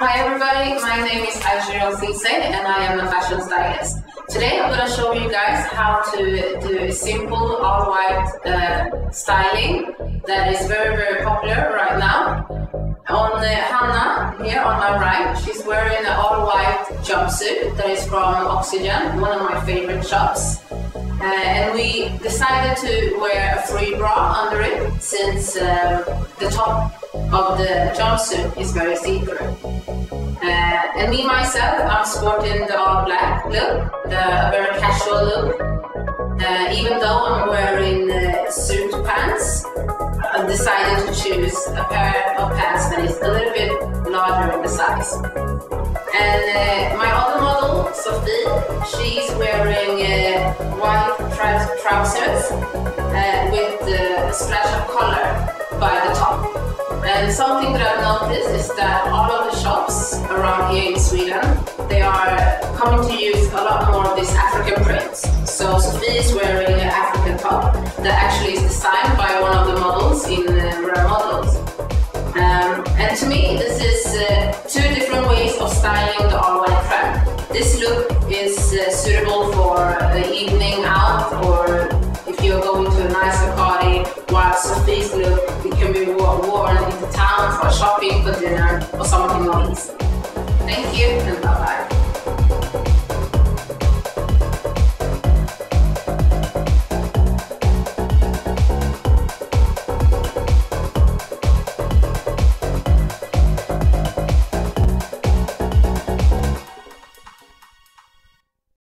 Hi everybody, my name is Aishiro Cisse and I am a fashion stylist. Today I'm going to show you guys how to do a simple all-white uh, styling that is very very popular right now. On uh, Hannah, here on my right, she's wearing an all-white jumpsuit that is from Oxygen, one of my favorite shops. Uh, and we decided to wear a free bra under it since uh, the top of the jumpsuit is very see-through. Uh, and me myself, I'm sporting the all black look, the very casual look. Uh, even though I'm wearing uh, suit pants, I decided to choose a pair of pants that is a little bit larger in the size. And my other model, Sophie, she's wearing uh, white trousers uh, with a splash of color by the top. And something that I've noticed is that all of the shops around here in Sweden, they are coming to use a lot more of these African prints. So Sophie is wearing an African top that actually is designed by one of the models in uh, Rare Models. Um, and to me, this is uh, two different ways of styling the all-white trend. This look is uh, suitable for the evening while Sophie's look it can be worn into town for shopping, uh, for dinner, or something easy. Thank you.